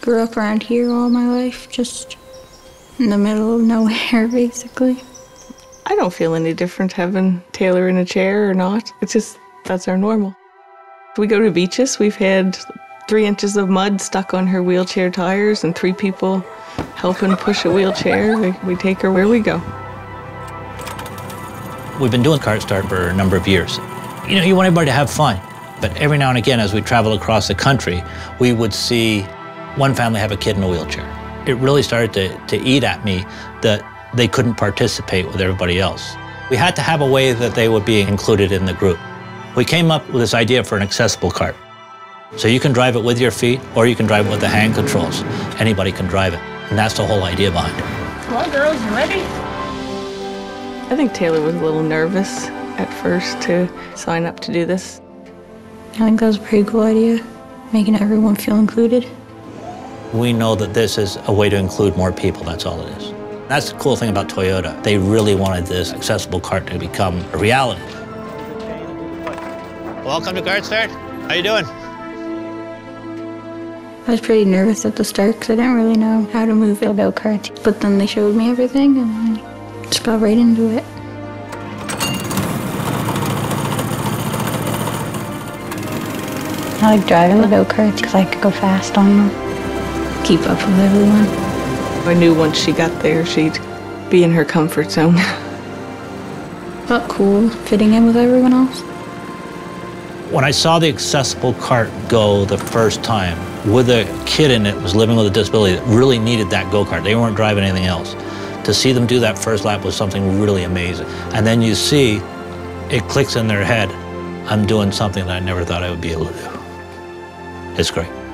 Grew up around here all my life, just in the middle of nowhere, basically. I don't feel any different having Taylor in a chair or not. It's just that's our normal. We go to beaches. We've had three inches of mud stuck on her wheelchair tires and three people helping push a wheelchair. We, we take her where we go. We've been doing kartSTART for a number of years. You know, you want everybody to have fun. But every now and again, as we travel across the country, we would see one family have a kid in a wheelchair. It really started to, to eat at me that they couldn't participate with everybody else. We had to have a way that they would be included in the group. We came up with this idea for an accessible kart. So you can drive it with your feet or you can drive it with the hand controls. Anybody can drive it. And that's the whole idea behind it. Come on, girls, you ready? I think Taylor was a little nervous at first to sign up to do this. I think that was a pretty cool idea, making everyone feel included. We know that this is a way to include more people, that's all it is. That's the cool thing about Toyota. They really wanted this accessible kart to become a reality. Welcome to kartSTART. How you doing? I was pretty nervous at the start because I didn't really know how to move a go kart. But then they showed me everything and I just got right into it. I like driving the go karts because I could go fast on them, keep up with everyone. I knew once she got there, she'd be in her comfort zone. Felt cool fitting in with everyone else. When I saw the accessible kart go the first time with a kid in it was living with a disability that really needed that go-kart. They weren't driving anything else. To see them do that first lap was something really amazing. And then you see it clicks in their head, I'm doing something that I never thought I would be able to do. It's great.